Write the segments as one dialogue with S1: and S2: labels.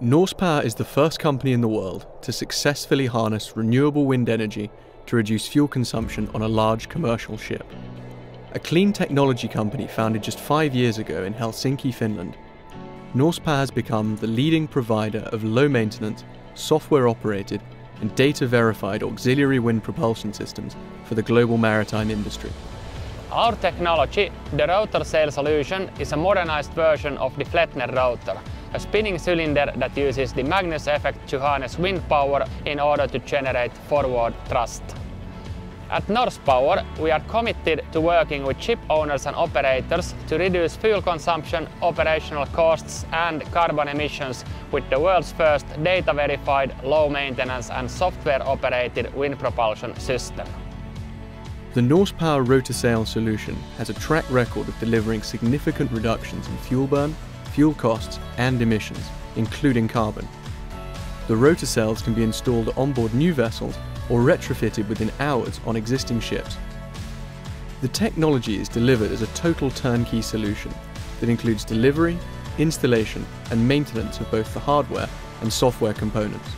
S1: Norsepower is the first company in the world to successfully harness renewable wind energy to reduce fuel consumption on a large commercial ship. A clean technology company founded just five years ago in Helsinki, Finland, Norsepower has become the leading provider of low maintenance, software operated, and data verified auxiliary wind propulsion systems for the global maritime industry.
S2: Our technology, the rotor sail solution, is a modernized version of the Flettner rotor, a spinning cylinder that uses the Magnus effect to harness wind power in order to generate forward thrust. At Norsepower, we are committed to working with ship owners and operators to reduce fuel consumption, operational costs and carbon emissions with the world's first data-verified, low-maintenance and software-operated wind propulsion system.
S1: The Norsepower rotor sail solution has a track record of delivering significant reductions in fuel burn, fuel costs and emissions, including carbon. The rotor sails can be installed on board new vessels or retrofitted within hours on existing ships. The technology is delivered as a total turnkey solution that includes delivery, installation and maintenance of both the hardware and software components.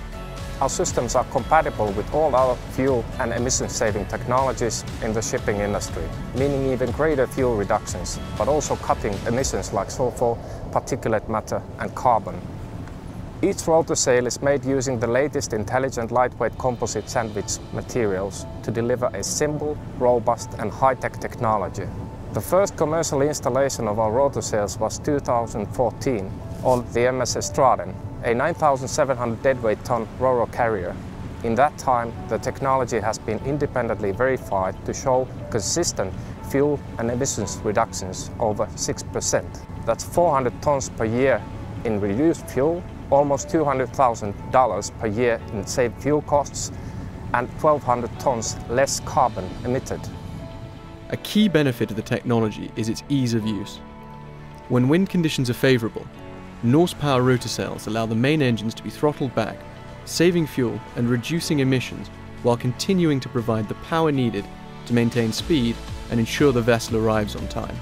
S3: Our systems are compatible with all our fuel and emission-saving technologies in the shipping industry, meaning even greater fuel reductions, but also cutting emissions like sulfur, particulate matter and carbon. Each rotor sail is made using the latest intelligent lightweight composite sandwich materials to deliver a simple, robust and high-tech technology. The first commercial installation of our rotor sails was 2014 on the MS Estraden, a 9,700 deadweight ton ro-ro carrier. In that time, the technology has been independently verified to show consistent fuel and emissions reductions over 6%. That's 400 tons per year in reduced fuel, almost $200,000 per year in saved fuel costs, and 1,200 tons less carbon emitted.
S1: A key benefit of the technology is its ease of use. When wind conditions are favourable, Norsepower rotor sails allow the main engines to be throttled back, saving fuel and reducing emissions while continuing to provide the power needed to maintain speed and ensure the vessel arrives on time.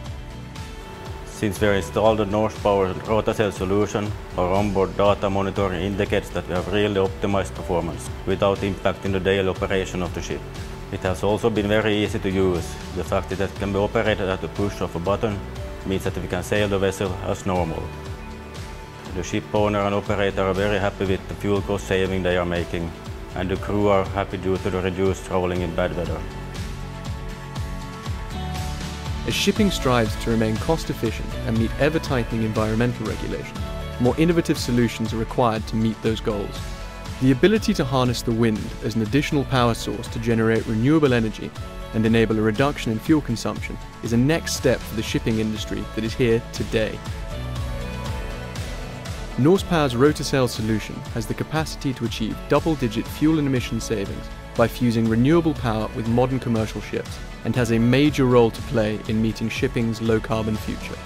S4: Since we installed the Norsepower rotor sail solution, our onboard data monitoring indicates that we have really optimized performance without impacting the daily operation of the ship. It has also been very easy to use. The fact that it can be operated at the push of a button means that we can sail the vessel as normal. The ship owner and operator are very happy with the fuel cost saving they are making, and the crew are happy due to the reduced rolling in bad weather.
S1: As shipping strives to remain cost efficient and meet ever tightening environmental regulations, more innovative solutions are required to meet those goals. The ability to harness the wind as an additional power source to generate renewable energy and enable a reduction in fuel consumption is a next step for the shipping industry that is here today. Norsepower's rotor sail solution has the capacity to achieve double-digit fuel and emission savings by fusing renewable power with modern commercial ships and has a major role to play in meeting shipping's low-carbon future.